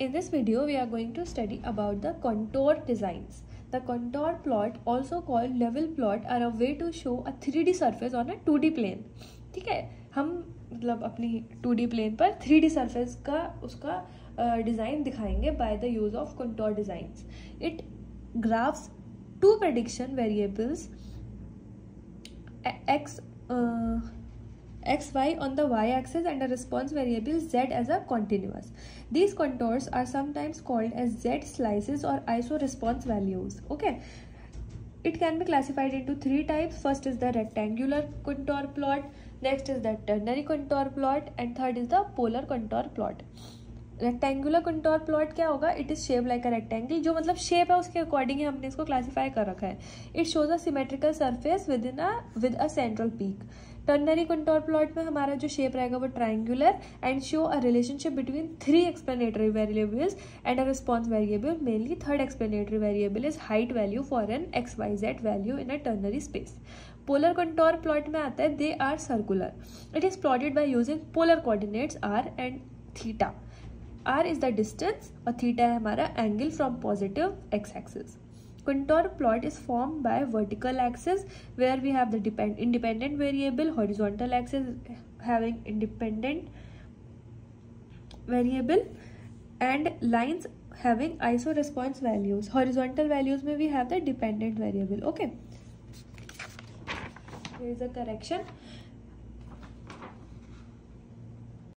In this video, we are going to study about the contour designs. The contour plot, also called level plot, are a way to show a 3D surface on a 2D plane. ठीक है हम मतलब अपनी 2D plane पर 3D surface का उसका design दिखाएँगे by the use of contour designs. It graphs two prediction variables x uh, xy on the y-axis and a response variable z as a continuous. These contours are sometimes called as z slices or iso-response values. Okay. It can be classified into three types. First is the rectangular contour plot, next is the ternary contour plot and third is the polar contour plot. Rectangular contour plot क्या होगा? It is shape like a rectangle जो मतलब shape है, उसके according हमने इसको classify कर रखा है। It shows a symmetrical surface with in a with a central peak ternary contour plot में हमारा जो शेप रहेगा वो triangular and show a relationship between three explanatory variables and a response variable mainly third explanatory variable is height value for an X Y Z value in a ternary space polar contour plot में आता है they are circular it is plotted by using polar coordinates R and theta R is the distance और theta है हमारा angle from positive X axis contour plot is form by vertical axis where we have independent variable horizontal axis having independent variable and lines having iso response values horizontal values में we have the dependent variable okay is a correction